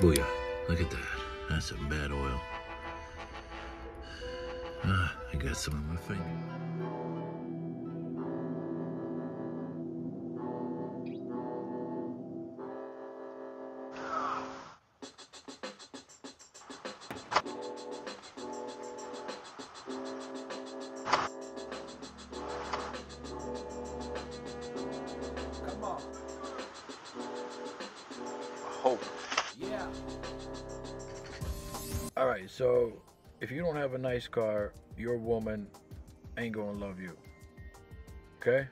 Booyah. Look at that. That's some bad oil. Ah, I got some on my finger. All right, so if you don't have a nice car, your woman ain't gonna love you. Okay?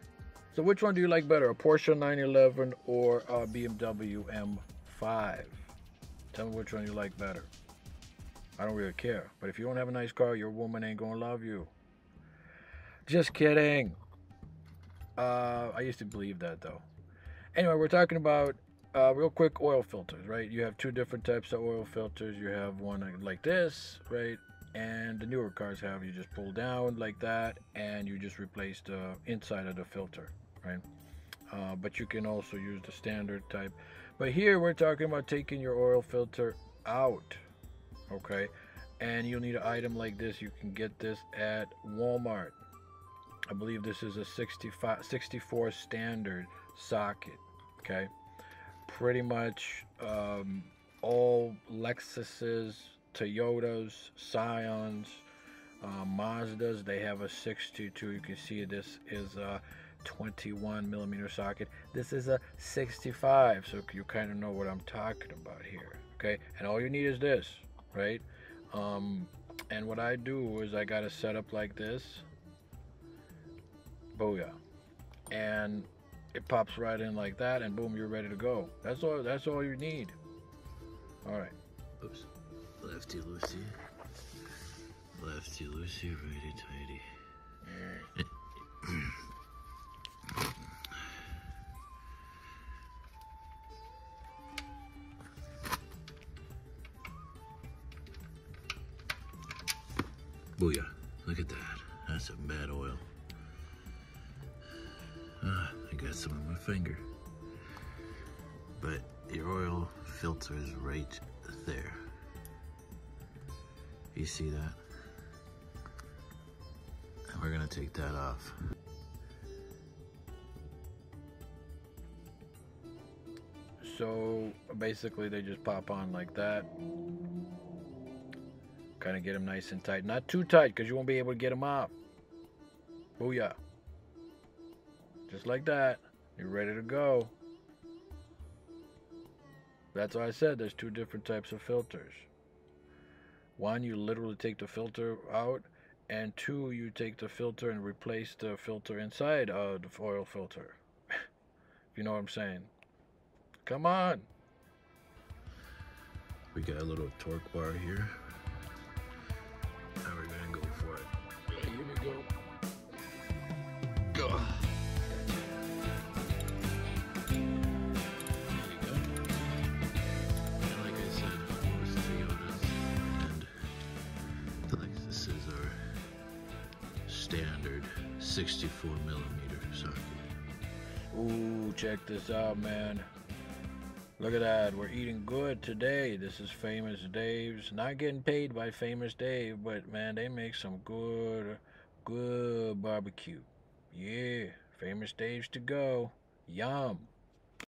So which one do you like better, a Porsche 911 or a BMW M5? Tell me which one you like better. I don't really care. But if you don't have a nice car, your woman ain't gonna love you. Just kidding. Uh, I used to believe that though. Anyway, we're talking about uh, real quick oil filters, right? You have two different types of oil filters. You have one like this, right? And the newer cars have you just pull down like that, and you just replace the inside of the filter, right? Uh, but you can also use the standard type. But here we're talking about taking your oil filter out, okay? And you'll need an item like this. You can get this at Walmart. I believe this is a 65, 64 standard socket, okay? Pretty much um, all Lexuses, Toyotas, Scions, uh, Mazdas. They have a 62. You can see this is a 21 millimeter socket. This is a 65, so you kind of know what I'm talking about here. Okay, and all you need is this, right? Um, and what I do is I got a set up like this. Booyah. And it pops right in like that and boom you're ready to go that's all that's all you need all right Oops. Lefty loosey. Lefty loosey, righty tighty. Booyah. Look at that. That's some bad oil. Ah, I got some on my finger. But your oil filter is right there. You see that? And we're gonna take that off. so basically they just pop on like that kind of get them nice and tight not too tight because you won't be able to get them off booyah just like that. You're ready to go. That's why I said there's two different types of filters. One you literally take the filter out and two you take the filter and replace the filter inside of the oil filter. If you know what I'm saying? Come on. We got a little torque bar here. Standard 64 millimeter socket. Ooh, check this out, man. Look at that. We're eating good today. This is Famous Dave's. Not getting paid by Famous Dave, but man, they make some good, good barbecue. Yeah, Famous Dave's to go. Yum.